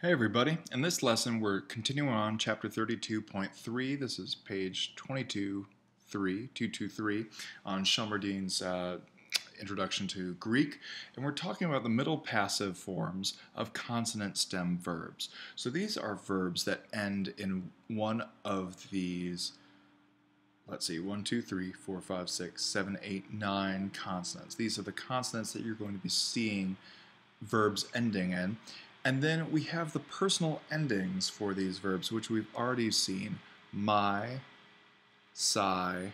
Hey everybody, in this lesson we're continuing on chapter 32.3. This is page 22, 223 on Shelmerdine's uh, introduction to Greek, and we're talking about the middle passive forms of consonant stem verbs. So these are verbs that end in one of these, let's see, one, two, three, four, five, six, seven, eight, nine consonants. These are the consonants that you're going to be seeing verbs ending in. And then we have the personal endings for these verbs, which we've already seen. My, psi,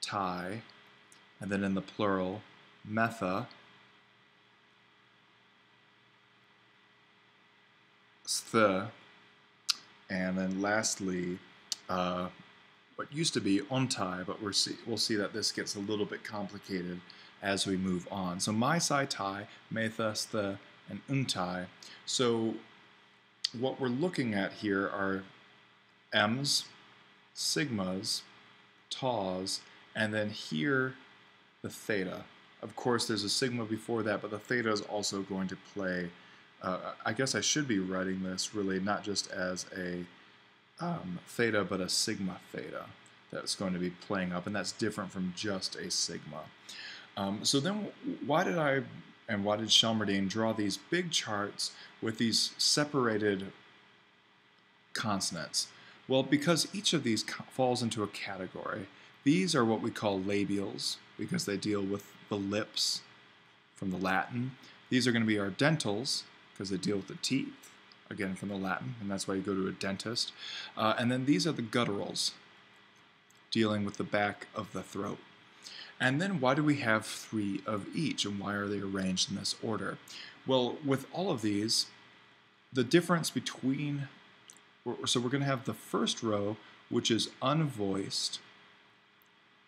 tai, and then in the plural, metha, sthe, and then lastly, uh, what used to be ontai, but we're see, we'll see that this gets a little bit complicated as we move on. So my, psi, tai, metha, sthe, and untai. So what we're looking at here are m's, sigmas, taus, and then here the theta. Of course, there's a sigma before that, but the theta is also going to play. Uh, I guess I should be writing this really not just as a um, theta, but a sigma theta that's going to be playing up, and that's different from just a sigma. Um, so then, why did I and why did Shelmerdine draw these big charts with these separated consonants? Well, because each of these falls into a category. These are what we call labials because they deal with the lips from the Latin. These are going to be our dentals because they deal with the teeth, again from the Latin, and that's why you go to a dentist. Uh, and then these are the gutturals, dealing with the back of the throat. And then why do we have three of each and why are they arranged in this order? Well, with all of these, the difference between, so we're going to have the first row, which is unvoiced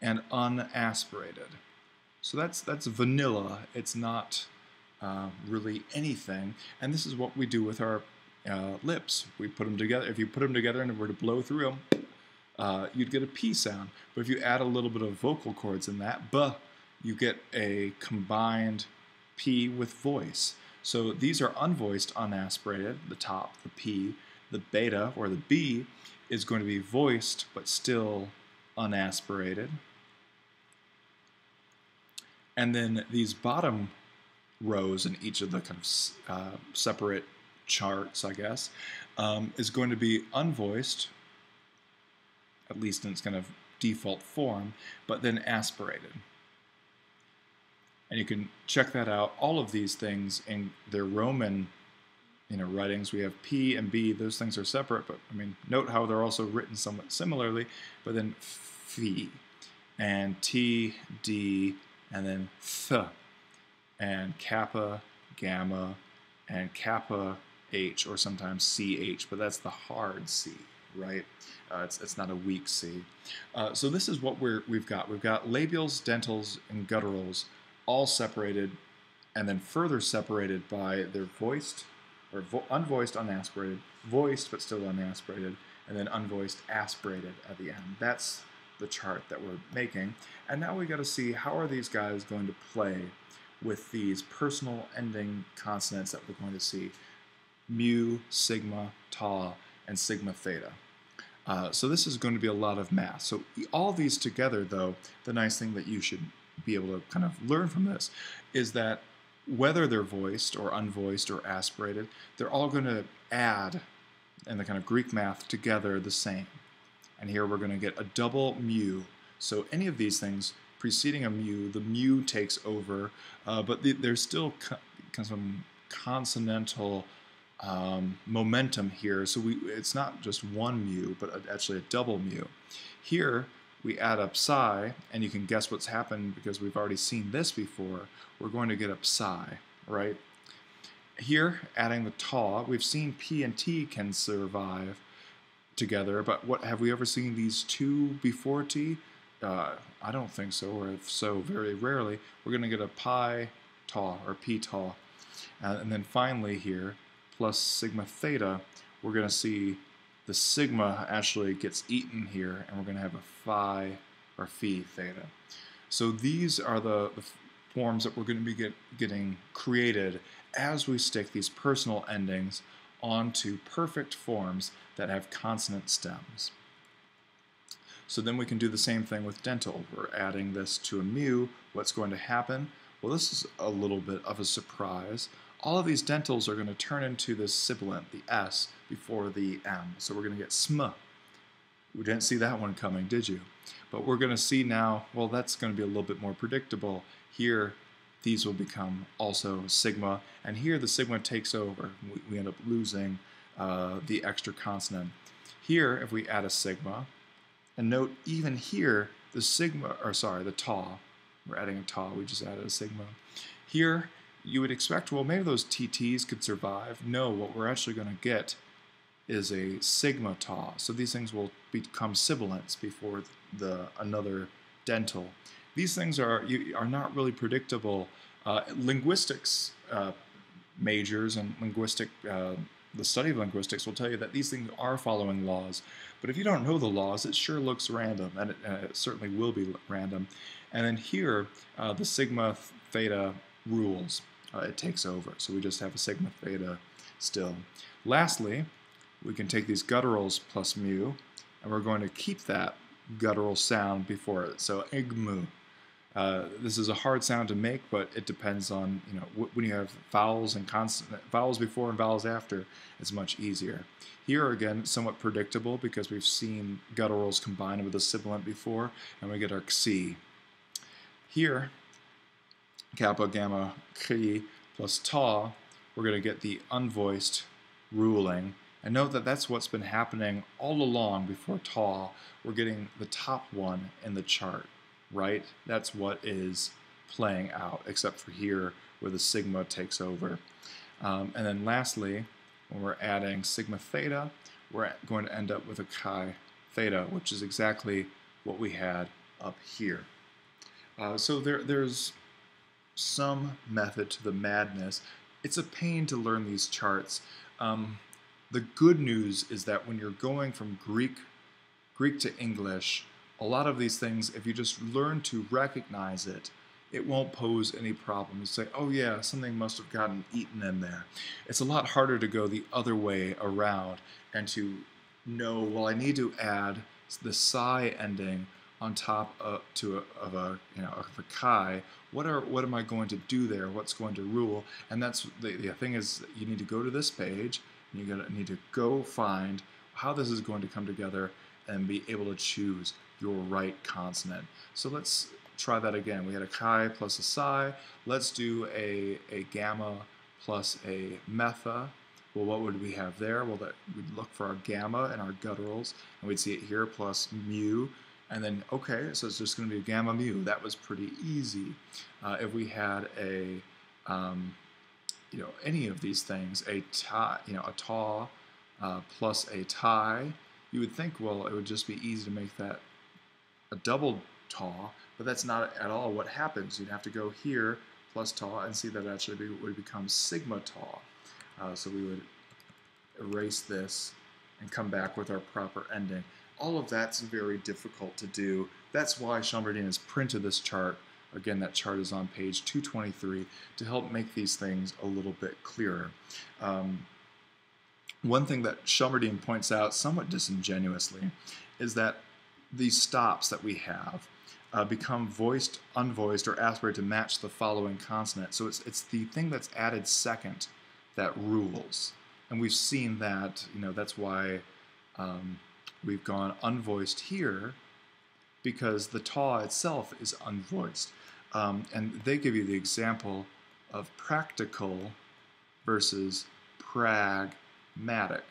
and unaspirated. So that's, that's vanilla. It's not uh, really anything. And this is what we do with our uh, lips. We put them together. If you put them together and were to blow through them, uh, you'd get a P sound. But if you add a little bit of vocal cords in that, B, you get a combined P with voice. So these are unvoiced, unaspirated, the top, the P. The beta, or the B, is going to be voiced, but still unaspirated. And then these bottom rows in each of the kind of uh, separate charts, I guess, um, is going to be unvoiced, at least in its kind of default form, but then aspirated. And you can check that out. All of these things in their Roman you know, writings, we have P and B. Those things are separate, but I mean, note how they're also written somewhat similarly. But then phi and T, D, and then th, and kappa, gamma, and kappa H, or sometimes CH, but that's the hard C right? Uh, it's, it's not a weak C. Uh, so this is what we're, we've got. We've got labials, dentals, and gutturals all separated and then further separated by their voiced or vo unvoiced unaspirated, voiced but still unaspirated, and then unvoiced aspirated at the end. That's the chart that we're making. And now we got to see how are these guys going to play with these personal ending consonants that we're going to see. Mu, sigma, tau, and sigma theta. Uh, so this is going to be a lot of math. So all these together, though, the nice thing that you should be able to kind of learn from this is that whether they're voiced or unvoiced or aspirated, they're all going to add in the kind of Greek math together the same. And here we're going to get a double mu. So any of these things preceding a mu, the mu takes over, uh, but the, there's still co some consonantal um, momentum here. So we, it's not just one mu, but actually a double mu. Here, we add up psi, and you can guess what's happened because we've already seen this before. We're going to get up psi, right? Here, adding the tau, we've seen P and T can survive together, but what have we ever seen these two before T? Uh, I don't think so, or if so, very rarely. We're going to get a pi tau, or P tau. Uh, and then finally here, plus sigma theta, we're going to see the sigma actually gets eaten here, and we're going to have a phi or phi theta. So these are the, the forms that we're going to be get, getting created as we stick these personal endings onto perfect forms that have consonant stems. So then we can do the same thing with dental. We're adding this to a mu. What's going to happen? Well, this is a little bit of a surprise. All of these dentals are going to turn into this sibilant, the S, before the M. So we're going to get sm. We didn't see that one coming, did you? But we're going to see now, well, that's going to be a little bit more predictable. Here, these will become also sigma, and here the sigma takes over. We, we end up losing uh, the extra consonant. Here, if we add a sigma, and note even here, the sigma, or sorry, the ta, we're adding a ta, we just added a sigma. Here, you would expect, well, maybe those TTs could survive. No, what we're actually going to get is a sigma ta. So these things will become sibilants before the another dental. These things are you, are not really predictable. Uh, linguistics uh, majors and linguistic uh, the study of linguistics will tell you that these things are following laws. But if you don't know the laws, it sure looks random, and it, it certainly will be random. And then here, uh, the sigma theta rules. Uh, it takes over. So we just have a sigma theta still. Lastly, we can take these gutturals plus mu, and we're going to keep that guttural sound before it. So igmu. Uh, this is a hard sound to make, but it depends on, you know, when you have vowels and consonant vowels before and vowels after, it's much easier. Here again, somewhat predictable because we've seen gutturals combined with a sibilant before, and we get our xi. Here, kappa, gamma, chi plus tau, we're going to get the unvoiced ruling. And note that that's what's been happening all along before tau. We're getting the top one in the chart right? That's what is playing out, except for here where the sigma takes over. Um, and then lastly, when we're adding sigma theta, we're going to end up with a chi theta, which is exactly what we had up here. Uh, so there, there's some method to the madness. It's a pain to learn these charts. Um, the good news is that when you're going from Greek, Greek to English, a lot of these things, if you just learn to recognize it, it won't pose any problem. You say, oh yeah, something must have gotten eaten in there. It's a lot harder to go the other way around and to know, well, I need to add the psi ending on top of, to a, of a you know of a chi. What are what am I going to do there? What's going to rule? And that's the, the thing is you need to go to this page. And you need to go find how this is going to come together and be able to choose your right consonant. So let's try that again. We had a chi plus a psi. Let's do a, a gamma plus a metha. Well, what would we have there? Well, that we'd look for our gamma and our gutturals, and we'd see it here plus mu. And then, okay, so it's just going to be gamma mu. That was pretty easy. Uh, if we had a, um, you know, any of these things, a tie, you know, a tau uh, plus a tie, you would think, well, it would just be easy to make that a double tau, but that's not at all what happens. You'd have to go here plus tau and see that actually be, would become sigma tau. Uh, so we would erase this and come back with our proper ending. All of that's very difficult to do. That's why Shelmerdine has printed this chart. Again, that chart is on page 223 to help make these things a little bit clearer. Um, one thing that Shelmerdine points out somewhat disingenuously is that these stops that we have uh, become voiced, unvoiced, or aspirated to match the following consonant. So it's, it's the thing that's added second that rules. And we've seen that, you know, that's why um, we've gone unvoiced here because the ta itself is unvoiced. Um, and they give you the example of practical versus pragmatic.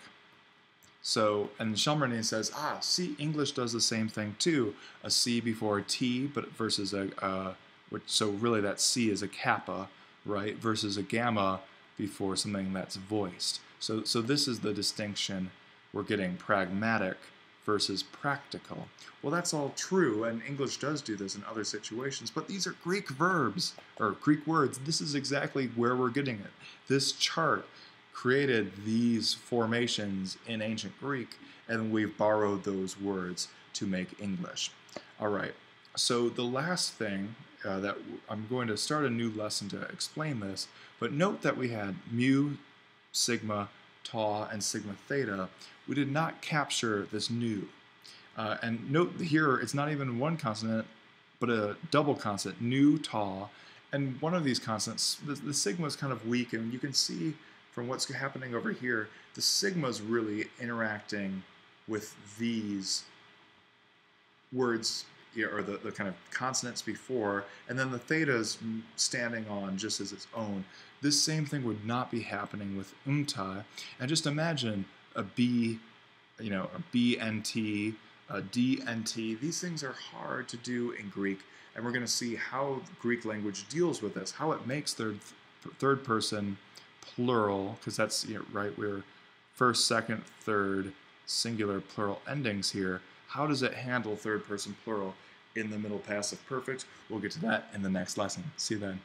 So, and Shelmerdine says, ah, see, English does the same thing too. A C before a T, but versus a, which, so really that C is a kappa, right, versus a gamma before something that's voiced. So, so this is the distinction we're getting pragmatic versus practical. Well, that's all true, and English does do this in other situations, but these are Greek verbs, or Greek words. This is exactly where we're getting it. This chart created these formations in ancient Greek, and we've borrowed those words to make English. All right, so the last thing uh, that I'm going to start a new lesson to explain this, but note that we had mu, sigma, tau, and sigma theta, we did not capture this nu. Uh, and note here, it's not even one consonant, but a double consonant, nu, tau. And one of these constants, the, the sigma is kind of weak, and you can see from what's happening over here, the sigma is really interacting with these words or the, the kind of consonants before, and then the theta is standing on just as its own. This same thing would not be happening with umtai. And just imagine a B, you know, a BNT, a DNT. These things are hard to do in Greek, and we're going to see how Greek language deals with this, how it makes third third person plural, because that's you know, right. We're first, second, third, singular, plural endings here. How does it handle third person plural in the middle passive perfect? We'll get to that in the next lesson. See you then.